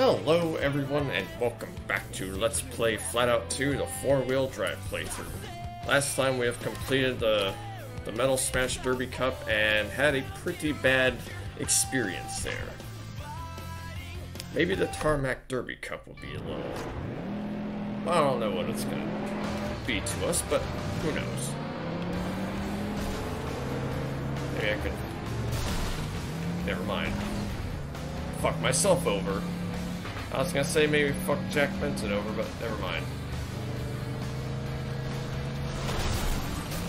Hello everyone and welcome back to Let's Play Flatout 2, the four-wheel drive playthrough. Last time we have completed the, the Metal Smash Derby Cup and had a pretty bad experience there. Maybe the Tarmac Derby Cup will be a little... I don't know what it's going to be to us, but who knows. Maybe I could... Never mind. Fuck myself over. I was gonna say maybe fuck Jack Benson over, but never mind.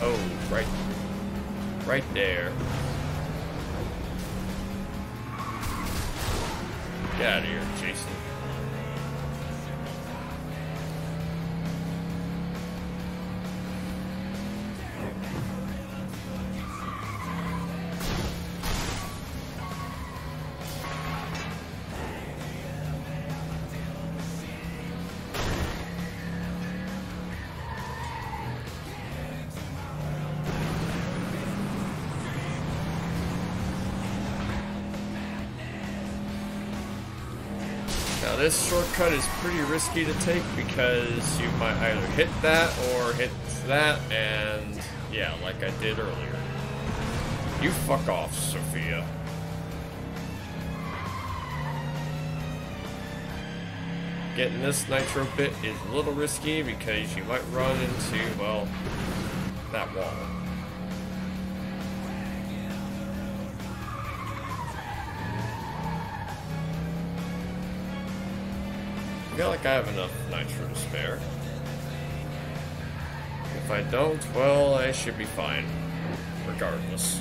Oh, right. Right there. Get out of here, this shortcut is pretty risky to take because you might either hit that or hit that and yeah, like I did earlier. You fuck off, Sophia. Getting this nitro bit is a little risky because you might run into, well, that wall. Feel like I have enough nitro to spare. If I don't, well, I should be fine. Regardless.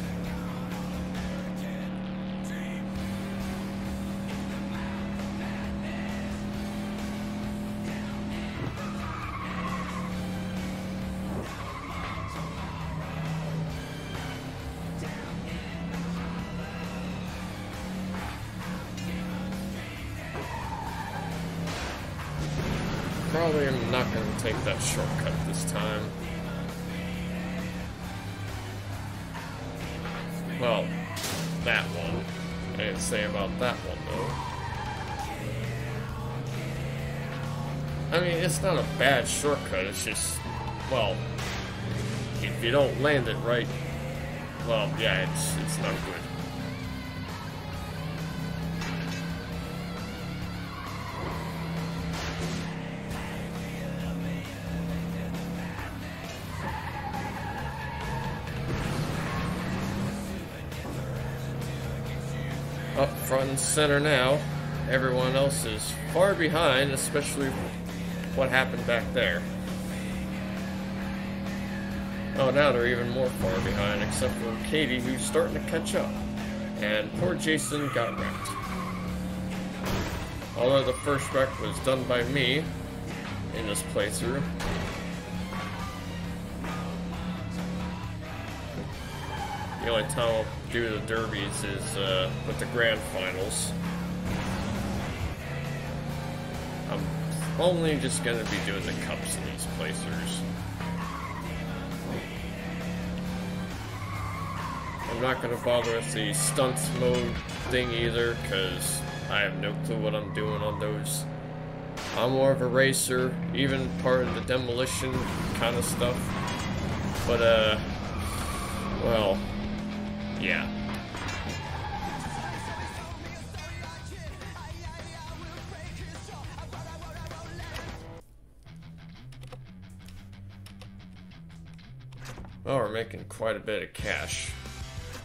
Probably am not going to take that shortcut this time. Well, that one. I didn't say about that one, though. I mean, it's not a bad shortcut, it's just, well, if you don't land it right, well, yeah, it's, it's not good. Up front and center now. Everyone else is far behind, especially what happened back there. Oh, now they're even more far behind, except for Katie, who's starting to catch up. And poor Jason got wrecked. Although the first wreck was done by me in this playthrough. The only time I'll do the derbies is uh, with the grand finals. I'm only just gonna be doing the cups in these playthroughs. I'm not gonna bother with the stunts mode thing either, because I have no clue what I'm doing on those. I'm more of a racer, even part of the demolition kind of stuff. But, uh, well, yeah. Oh, we're making quite a bit of cash.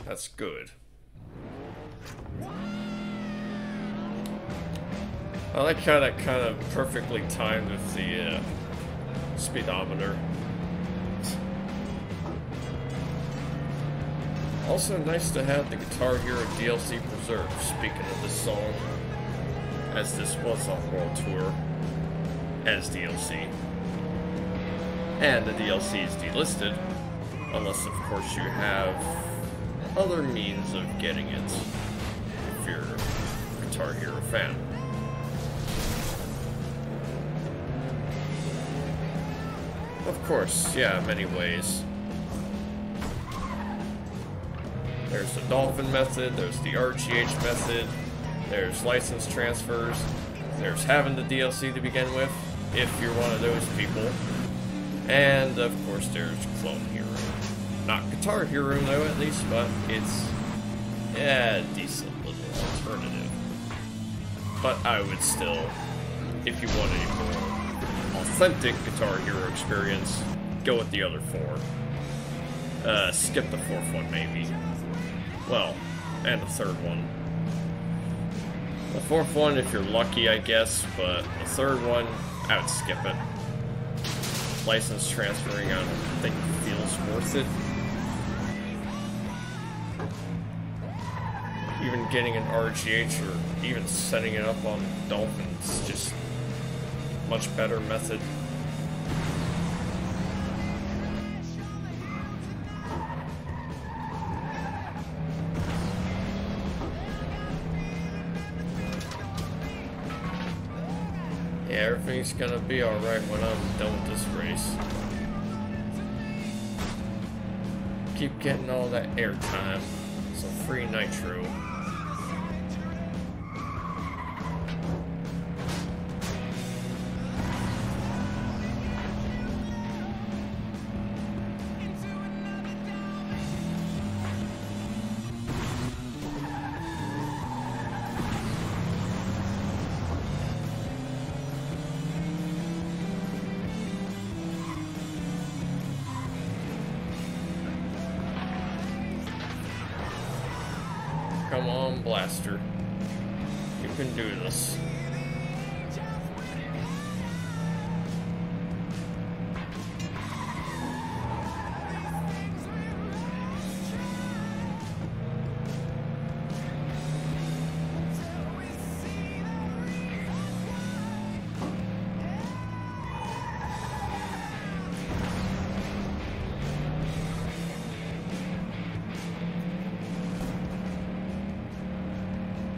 That's good. I like how that kind of perfectly timed with the uh, speedometer. Also nice to have the Guitar Hero DLC preserved, speaking of this song, as this was on World Tour, as DLC. And the DLC is delisted, unless of course you have other means of getting it, if you're a Guitar Hero fan. Of course, yeah, many ways. There's the Dolphin method, there's the RGH method, there's license transfers. There's having the DLC to begin with, if you're one of those people. And, of course, there's Clone Hero. Not Guitar Hero, though, at least, but it's yeah, a decent little alternative. But I would still, if you want a more authentic Guitar Hero experience, go with the other four. Uh, skip the fourth one, maybe. Well, and the third one. The fourth one, if you're lucky, I guess, but the third one, I would skip it. License transferring, I don't think feels worth it. Even getting an RGH or even setting it up on Dolphins, just much better method. Everything's gonna be alright when I'm done with this race. Keep getting all that airtime. Some free nitro. Blaster. You can do this.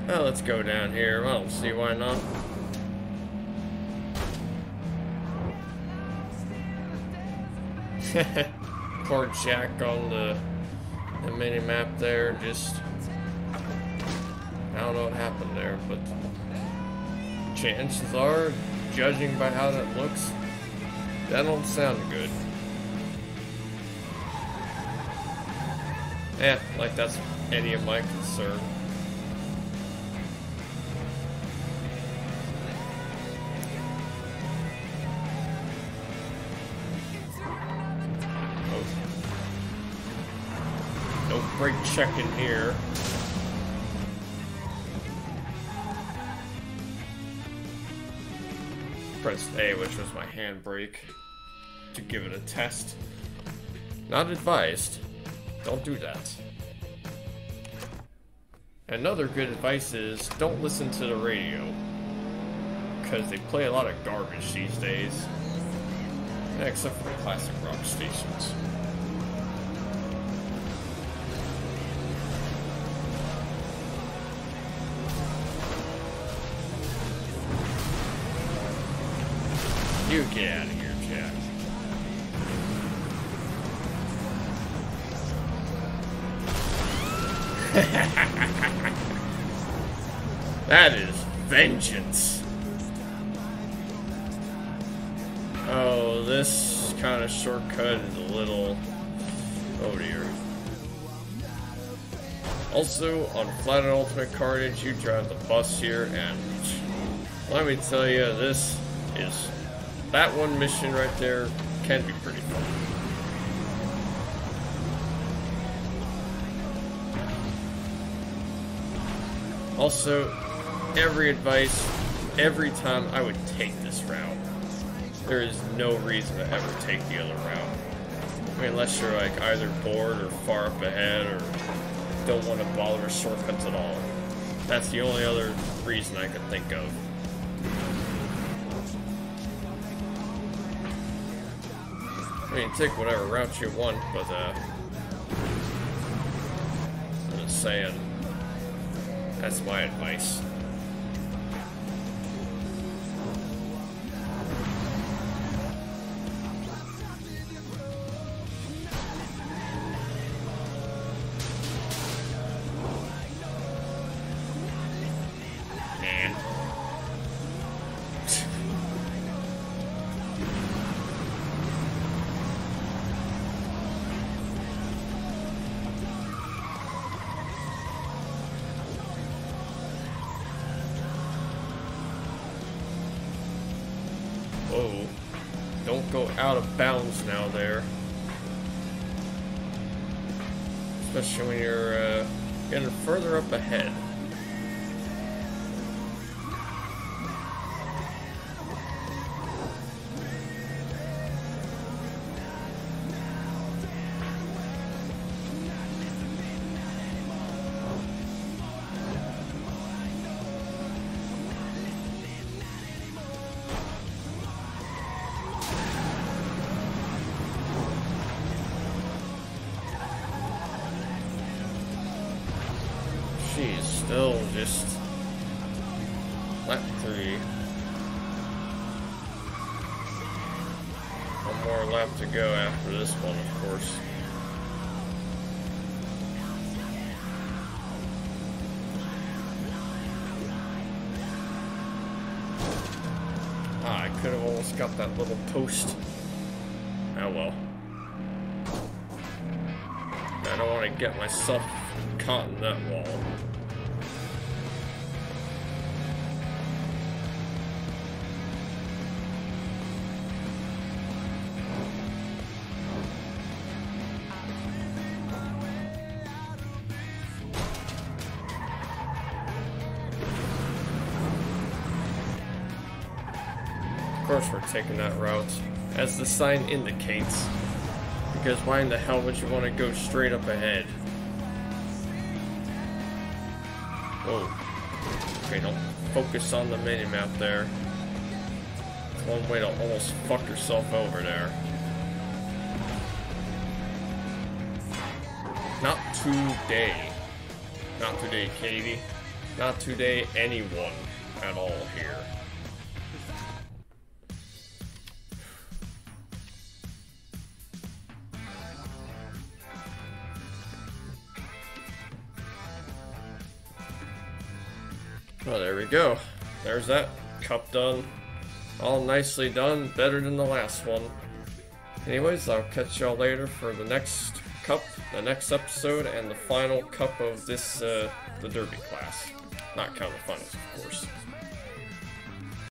Well, let's go down here. I don't see why not. Poor Jack on the, the mini map there. Just I don't know what happened there, but chances are, judging by how that looks, that don't sound good. Yeah, like that's any of my concern. Brake check in here. Pressed A, which was my handbrake, to give it a test. Not advised. Don't do that. Another good advice is don't listen to the radio. Because they play a lot of garbage these days. Except for the classic rock stations. You get out of here, Jack. that is vengeance. Oh, this kind of shortcut is a little... Oh dear. Also, on Flatout Ultimate Carnage, you drive the bus here, and let me tell you, this is that one mission right there can be pretty fun. Also, every advice, every time I would take this route. There is no reason to ever take the other route. I mean, unless you're like either bored or far up ahead or don't want to bother with shortcuts at all. That's the only other reason I could think of. I mean, take whatever route you want, but, uh... I'm just saying. That's my advice. Out of bounds now there. Especially when you're uh, getting further up ahead. Still just lap three. One more lap to go after this one, of course. Ah, I could have almost got that little post. Oh well. I don't want to get myself caught in that wall. Course we're taking that route, as the sign indicates. Because why in the hell would you want to go straight up ahead? Whoa. Okay, don't focus on the minimap there. One way to almost fuck yourself over there. Not today. Not today, Katie. Not today, anyone at all here. Well, there we go. There's that cup done. All nicely done, better than the last one. Anyways, I'll catch y'all later for the next cup, the next episode, and the final cup of this, uh, the Derby class. Not counting finals, of course.